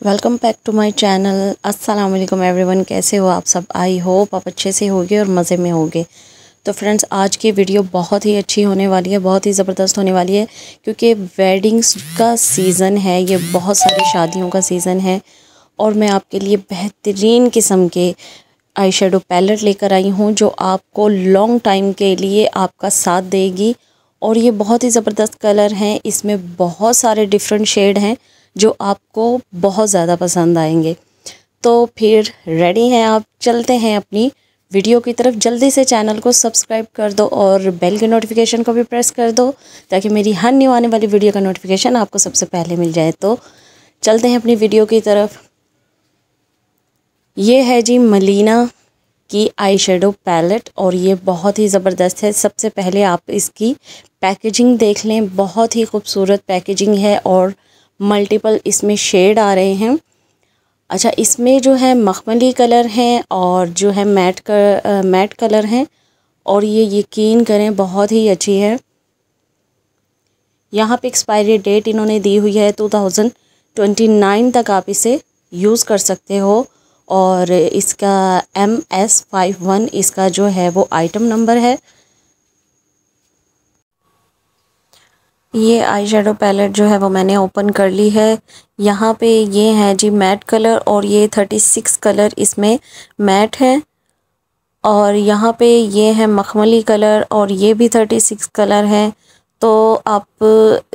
Welcome back to my channel अस्सलाम वालेकुम everyone कैसे हो आप सब? आई होप आप अच्छे से होगे और मज़े में होगे। तो फ्रेंड्स आज की वीडियो बहुत ही अच्छी होने वाली है, बहुत ही ज़बरदस्त होने वाली है, क्योंकि वेडिंग्स का सीज़न है, ये बहुत सारी शादियों का सीज़न है, और मैं आपके लिए बेहतरीन किस्म के आई शेडो पैलेट लेकर आई हूँ, जो आपको लॉन्ग टाइम के लिए आपका साथ देगी, और ये बहुत ही ज़बरदस्त कलर हैं। इसमें बहुत सारे डिफरेंट शेड हैं। जो आपको बहुत ज़्यादा पसंद आएँगे। तो फिर रेडी हैं आप, चलते हैं अपनी वीडियो की तरफ़। जल्दी से चैनल को सब्सक्राइब कर दो और बेल के नोटिफिकेशन को भी प्रेस कर दो, ताकि मेरी हर न्यू आने वाली वीडियो का नोटिफिकेशन आपको सबसे पहले मिल जाए। तो चलते हैं अपनी वीडियो की तरफ़। ये है जी मलीना की आई शेडो पैलेट और ये बहुत ही ज़बरदस्त है। सबसे पहले आप इसकी पैकेजिंग देख लें। बहुत ही खूबसूरत पैकेजिंग है, और मल्टीपल इसमें शेड आ रहे हैं। अच्छा इसमें जो है मखमली कलर हैं और जो है मैट कर मैट कलर हैं और ये यकीन करें बहुत ही अच्छी है। यहाँ पे एक्सपायरी डेट इन्होंने दी हुई है टू थाउज़ेंड ट्वेंटी नाइन तक आप इसे यूज़ कर सकते हो और इसका एम एस फाइव वन इसका जो है वो आइटम नंबर है। ये आई शेडो पैलेट जो है वो मैंने ओपन कर ली है। यहाँ पे ये है जी मैट कलर और ये थर्टी सिक्स कलर इसमें मैट है। और यहाँ पे ये है मखमली कलर और ये भी थर्टी सिक्स कलर है। तो आप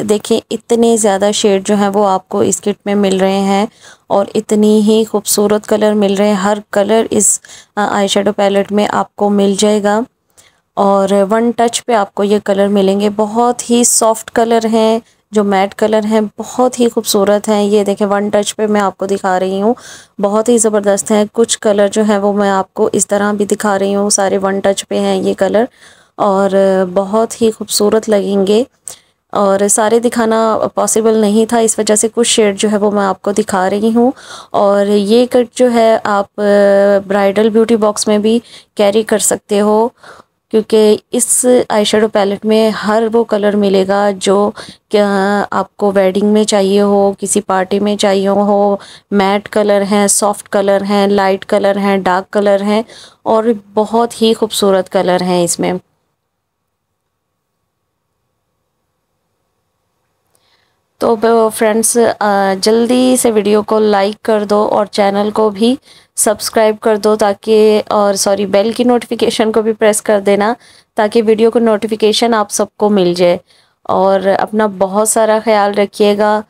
देखें, इतने ज़्यादा शेड जो है वो आपको इस किट में मिल रहे हैं और इतनी ही खूबसूरत कलर मिल रहे हैं। हर कलर इस आई पैलेट में आपको मिल जाएगा। और वन टच पे आपको ये कलर मिलेंगे। बहुत ही सॉफ्ट कलर हैं, जो मैट कलर हैं, बहुत ही खूबसूरत हैं। ये देखें वन टच पे मैं आपको दिखा रही हूँ। बहुत ही ज़बरदस्त हैं। कुछ कलर जो है, वो मैं आपको इस तरह भी दिखा रही हूँ। सारे वन टच पे हैं ये कलर और बहुत ही खूबसूरत लगेंगे। और सारे दिखाना पॉसिबल नहीं था। इस वजह से कुछ शेड जो है, वो मैं आपको दिखा रही हूँ। और ये कट जो है, आप ब्राइडल ब्यूटी बॉक्स में भी कैरी कर सकते हो। क्योंकि इस आई शेडो पैलेट में हर वो कलर मिलेगा जो आपको वेडिंग में चाहिए हो, किसी पार्टी में चाहिए हो मैट कलर हैं सॉफ्ट कलर हैं लाइट कलर हैं डार्क कलर हैं और बहुत ही खूबसूरत कलर हैं इसमें। तो फ्रेंड्स जल्दी से वीडियो को लाइक कर दो और चैनल को भी सब्सक्राइब कर दो ताकि, और सॉरी बेल की नोटिफिकेशन को भी प्रेस कर देना ताकि वीडियो को नोटिफिकेशन आप सबको मिल जाए। और अपना बहुत सारा ख्याल रखिएगा,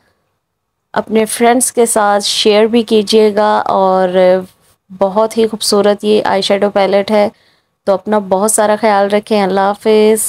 अपने फ्रेंड्स के साथ शेयर भी कीजिएगा और बहुत ही खूबसूरत ये आई पैलेट है। तो अपना बहुत सारा ख्याल रखें। अल्लाह हाफिज़।